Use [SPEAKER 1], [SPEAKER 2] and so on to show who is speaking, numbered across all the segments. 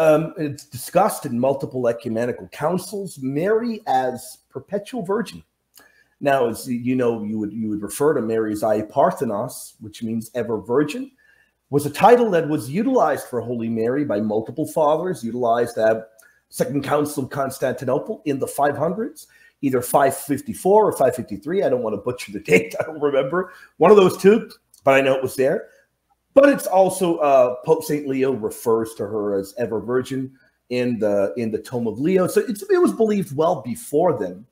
[SPEAKER 1] um, it's discussed in multiple ecumenical councils. Mary as perpetual virgin. Now, as you know, you would you would refer to Mary as Aei Parthenos, which means ever virgin, was a title that was utilized for Holy Mary by multiple fathers, utilized at Second Council of Constantinople in the 500s, either 554 or 553. I don't want to butcher the date. I don't remember one of those two, but I know it was there. But it's also uh, Pope Saint Leo refers to her as ever virgin in the in the Tome of Leo. So it was believed well before then.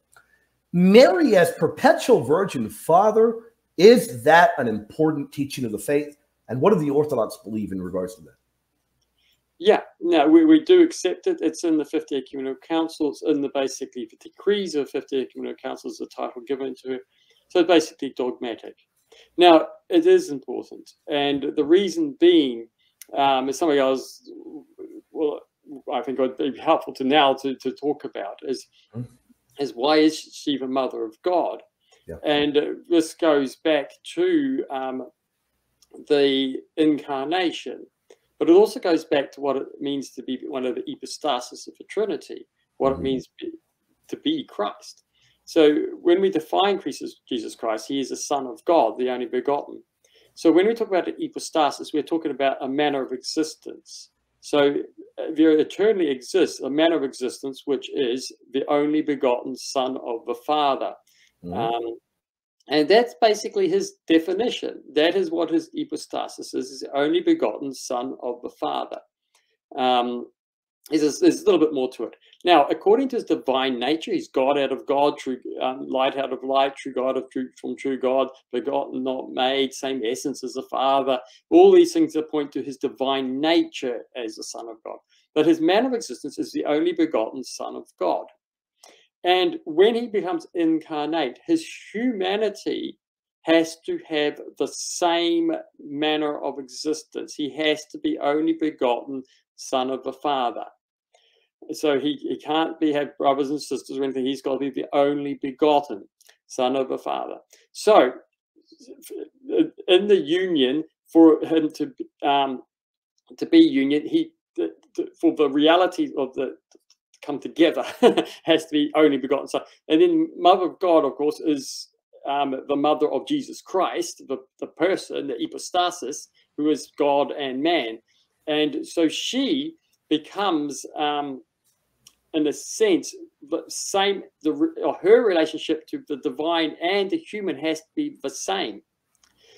[SPEAKER 1] Mary as perpetual virgin, Father, is that an important teaching of the faith? And what do the Orthodox believe in regards to that?
[SPEAKER 2] Yeah, no, we, we do accept it. It's in the 50 Ecumenical Councils, in the basically the decrees of 50 Ecumenical Councils, the title given to it. So basically dogmatic. Now, it is important. And the reason being, um, is something I was, well, I think would be helpful to now to, to talk about is, mm is why is she the mother of God? Yeah. And uh, this goes back to um, the incarnation, but it also goes back to what it means to be one of the hypostasis of the Trinity, what mm-hmm. it means to be Christ. So when we define Jesus Christ, he is the Son of God, the only begotten. So when we talk about the hypostasis, we're talking about a manner of existence. So uh, there eternally exists a manner of existence, which is the only begotten Son of the Father. Mm-hmm. Um, and that's basically his definition. That is what his hypostasis is, is the only begotten son of the Father. Um, there's, there's a little bit more to it. Now, according to his divine nature, he's God out of God, true um, light out of light, true God of true, from true God, begotten, not made, same essence as the Father. All these things that point to his divine nature as the Son of God. But his man of existence is the only begotten Son of God. And when he becomes incarnate, his humanity has to have the same manner of existence. He has to be only begotten son of the Father. So he, he can't be have brothers and sisters or anything. He's got to be the only begotten son of the Father. So in the union, for him to um, to be union, he for the reality of the come together has to be only begotten son. And then Mother of God, of course, is um, the mother of Jesus Christ, the, the person, the hypostasis, who is God and man. And so she becomes, um, in a sense, the same, the, her relationship to the divine and the human has to be the same.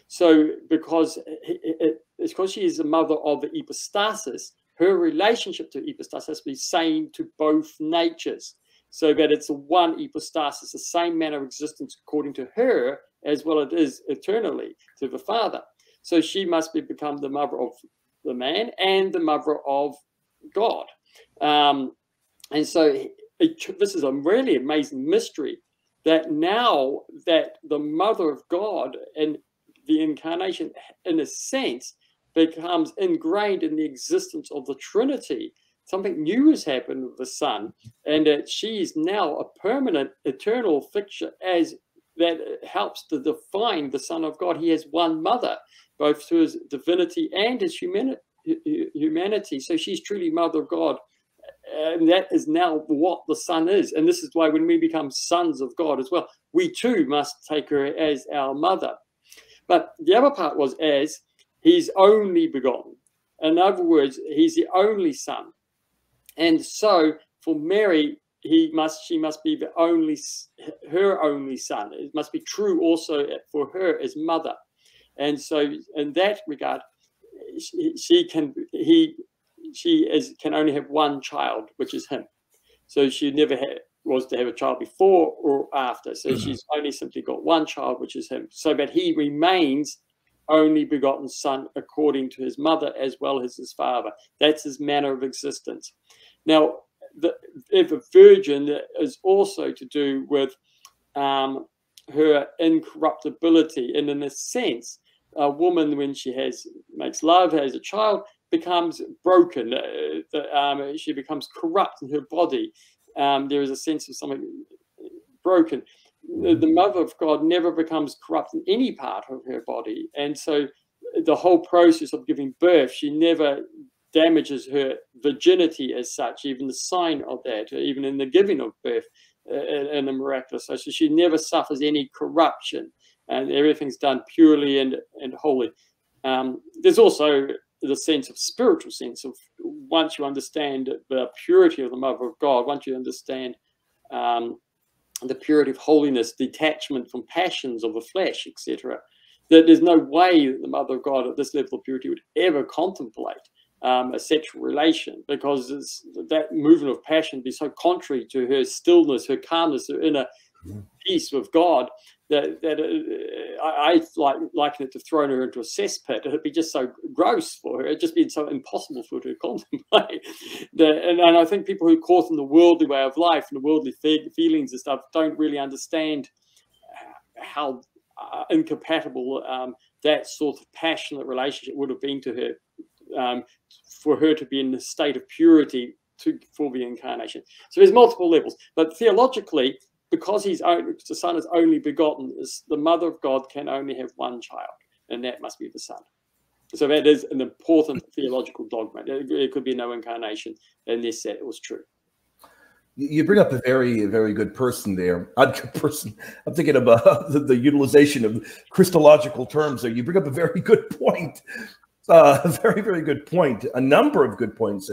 [SPEAKER 2] So because it, it, it's because she is the mother of the hypostasis, her relationship to hypostasis has to be same to both natures, so that it's one hypostasis, the same manner of existence according to her, as well it is eternally to the Father. So she must be become the mother of the man and the mother of God. Um, and so it, this is a really amazing mystery that now that the mother of God and the incarnation, in a sense, becomes ingrained in the existence of the Trinity. Something new has happened with the Son, and that she is now a permanent, eternal fixture as that helps to define the Son of God. He has one mother, both to his divinity and his humanity. So she's truly Mother of God. And that is now what the Son is. And this is why when we become sons of God as well, we too must take her as our mother. But the other part was as He's only begotten. In other words, he's the only son. And so for Mary, he must she must be the only her only son. It must be true also for her as mother. And so in that regard, she, she can he she is can only have one child, which is him. So she never had was to have a child before or after. So mm -hmm. she's only simply got one child, which is him. So that he remains only begotten son according to his mother as well as his father. That's his manner of existence. Now, the, if a virgin is also to do with um, her incorruptibility, and in a sense, a woman when she has makes love, has a child, becomes broken. Uh, um, she becomes corrupt in her body. Um, there is a sense of something broken the mother of God never becomes corrupt in any part of her body. And so the whole process of giving birth, she never damages her virginity as such, even the sign of that, even in the giving of birth in the miraculous. So she never suffers any corruption and everything's done purely and, and holy. Um, there's also the sense of spiritual sense of once you understand the purity of the Mother of God, once you understand um, the purity of holiness, detachment from passions of the flesh, etc., that there's no way that the Mother of God at this level of purity would ever contemplate um, a sexual relation because that movement of passion be so contrary to her stillness, her calmness, her inner. Peace with God that, that uh, I, I, like liken it to throwing her into a cesspit. It'd be just so gross for her. It'd just be so impossible for her to contemplate. the, and, and, I think people who caught in the worldly way of life and the worldly fe feelings and stuff don't really understand how uh, incompatible um, that sort of passionate relationship would have been to her um, for her to be in the state of purity to, for the incarnation. So there's multiple levels, but theologically, because he's only, the son is only begotten, is the mother of God can only have one child, and that must be the son. So that is an important theological dogma. It could be no incarnation unless that was true.
[SPEAKER 1] You bring up a very, very good person there. Good person. I'm thinking uh, about the, the utilization of Christological terms there. You bring up a very good point uh, very, very good point. A number of good points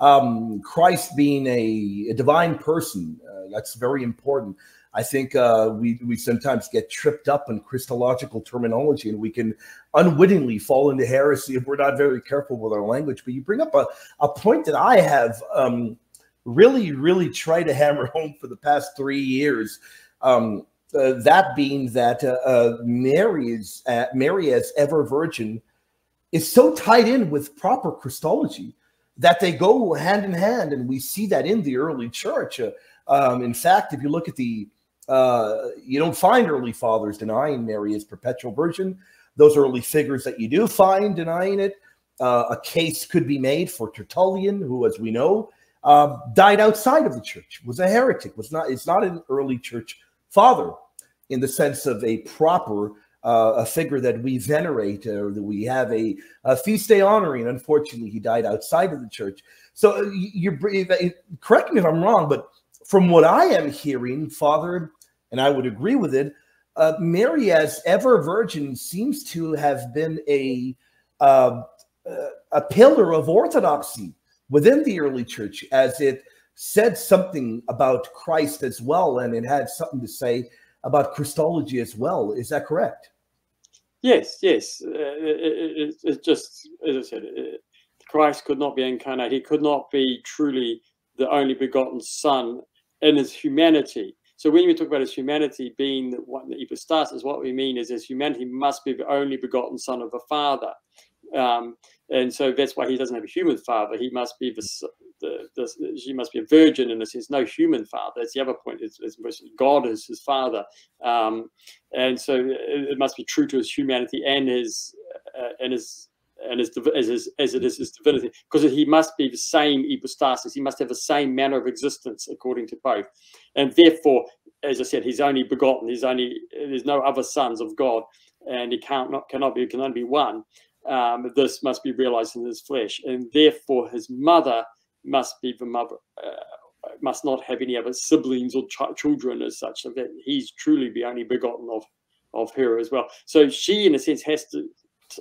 [SPEAKER 1] Um, Christ being a, a divine person, uh, that's very important. I think uh, we, we sometimes get tripped up in Christological terminology and we can unwittingly fall into heresy if we're not very careful with our language. But you bring up a, a point that I have um, really, really tried to hammer home for the past three years. Um, uh, that being that uh, uh, Mary is Mary as ever virgin is so tied in with proper Christology that they go hand in hand, and we see that in the early church. Uh, um, in fact, if you look at the, uh, you don't find early fathers denying Mary as perpetual virgin. Those early figures that you do find denying it, uh, a case could be made for Tertullian, who, as we know, uh, died outside of the church, was a heretic, was not. It's not an early church father in the sense of a proper uh, a figure that we venerate or that we have a, a, feast day honoring. Unfortunately, he died outside of the church. So uh, you, you correct me if I'm wrong, but from what I am hearing, Father, and I would agree with it, uh, Mary as ever virgin seems to have been a uh, a pillar of orthodoxy within the early church, as it said something about Christ as well, and it had something to say about Christology as well. Is that correct?
[SPEAKER 2] Yes, yes. Uh, it, it, it, just, as I said, it, Christ could not be incarnate. He could not be truly the only begotten Son in his humanity. So when we talk about his humanity being the one that hypostasis, what we mean is his humanity must be the only begotten Son of the Father. Um, and so that's why he doesn't have a human father. He must be the, the, she must be a virgin in a sense, no human father. That's the other point. Is, is God is his father, um, and so it, it, must be true to his humanity and his uh, and his and his, as, his, as it is his divinity, because he must be the same hypostasis. He must have the same manner of existence according to both, and therefore, as I said, he's only begotten. He's only there's no other sons of God, and he can't not cannot be can only be one um, this must be realized in his flesh, and therefore his mother must be the mother, uh, must not have any other siblings or ch children as such, so that he's truly the only begotten of of her as well. So she, in a sense, has to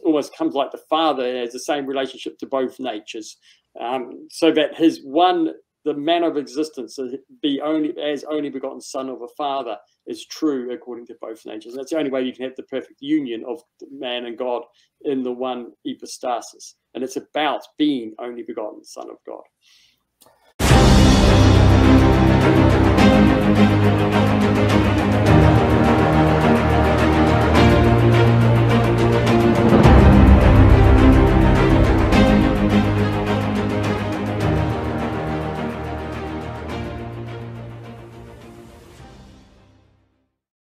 [SPEAKER 2] almost comes like the father has the same relationship to both natures, um, so that his one the man of existence be only as only begotten son of a father is true according to both natures. That's the only way you can have the perfect union of man and God in the one hypostasis. And it's about being only begotten son of God.